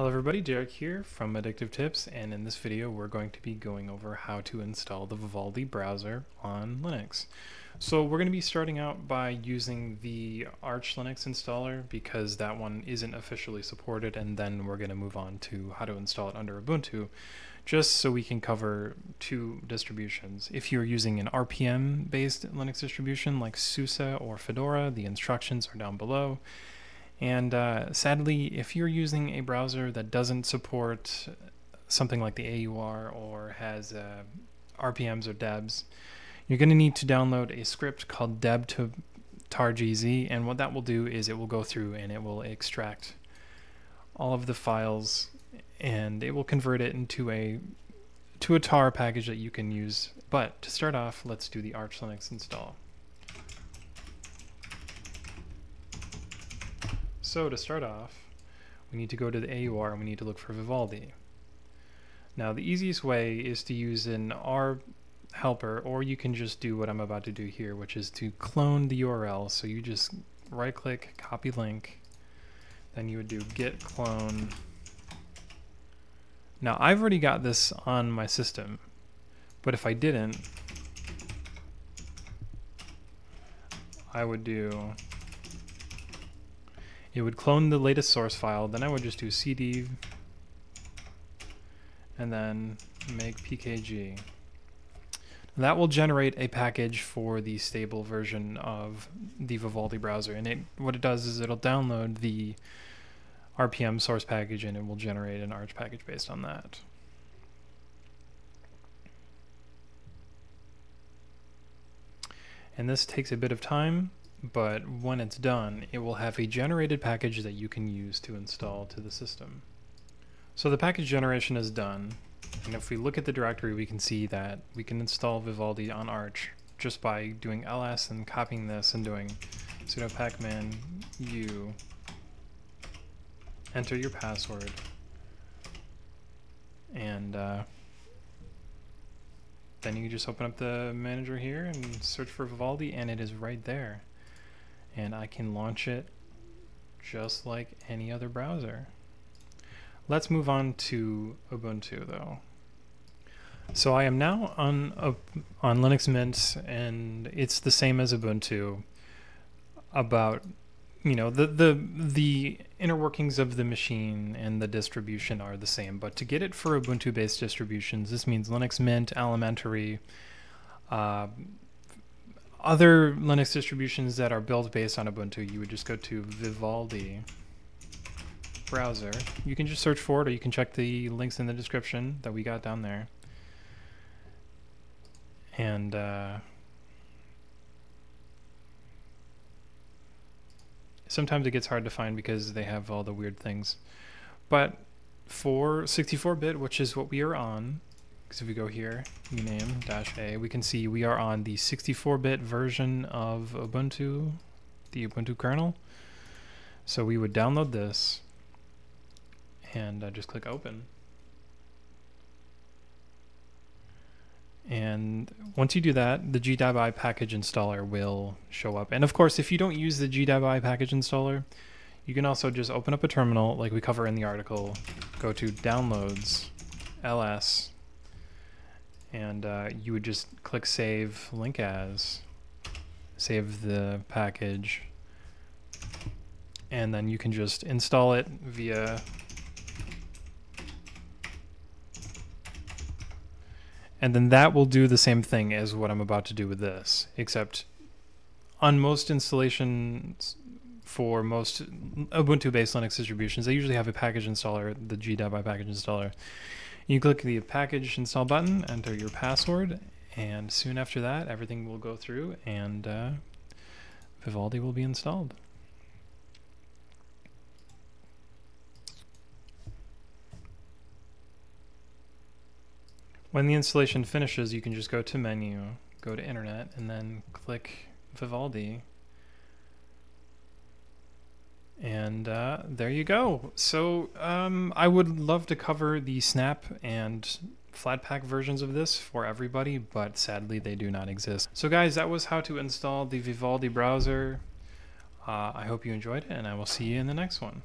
Hello everybody, Derek here from Addictive Tips and in this video we're going to be going over how to install the Vivaldi browser on Linux. So we're going to be starting out by using the Arch Linux installer because that one isn't officially supported and then we're going to move on to how to install it under Ubuntu just so we can cover two distributions. If you're using an RPM based Linux distribution like SUSE or Fedora, the instructions are down below. And uh, sadly, if you're using a browser that doesn't support something like the AUR or has uh, RPMs or debs, you're going to need to download a script called deb to targz. And what that will do is it will go through and it will extract all of the files and it will convert it into a to a tar package that you can use. But to start off, let's do the Arch Linux install. So to start off, we need to go to the AUR and we need to look for Vivaldi. Now the easiest way is to use an AUR helper or you can just do what I'm about to do here which is to clone the URL so you just right click copy link then you would do git clone now I've already got this on my system but if I didn't I would do it would clone the latest source file. Then I would just do cd and then make pkg. That will generate a package for the stable version of the Vivaldi browser. And it, what it does is it'll download the RPM source package and it will generate an Arch package based on that. And this takes a bit of time but when it's done, it will have a generated package that you can use to install to the system. So the package generation is done, and if we look at the directory, we can see that we can install Vivaldi on Arch just by doing ls and copying this and doing sudo pacman u, enter your password, and uh, then you just open up the manager here and search for Vivaldi, and it is right there and I can launch it just like any other browser. Let's move on to Ubuntu though. So I am now on uh, on Linux Mint and it's the same as Ubuntu about you know the the the inner workings of the machine and the distribution are the same but to get it for Ubuntu based distributions this means Linux Mint Elementary uh, other Linux distributions that are built based on Ubuntu, you would just go to Vivaldi browser. You can just search for it or you can check the links in the description that we got down there. And uh, sometimes it gets hard to find because they have all the weird things. But for 64-bit, which is what we are on, because if we go here, uname dash a, we can see we are on the 64-bit version of Ubuntu, the Ubuntu kernel. So we would download this and uh, just click open. And once you do that, the GDebi package installer will show up. And of course, if you don't use the GDebi package installer, you can also just open up a terminal like we cover in the article, go to downloads, ls, and uh, you would just click save link as save the package. And then you can just install it via and then that will do the same thing as what I'm about to do with this except on most installations for most Ubuntu based Linux distributions they usually have a package installer the GDebi package installer you click the package install button, enter your password, and soon after that, everything will go through and uh, Vivaldi will be installed. When the installation finishes, you can just go to menu, go to internet, and then click Vivaldi and uh, there you go. So um, I would love to cover the Snap and Flatpak versions of this for everybody, but sadly they do not exist. So guys, that was how to install the Vivaldi browser. Uh, I hope you enjoyed it, and I will see you in the next one.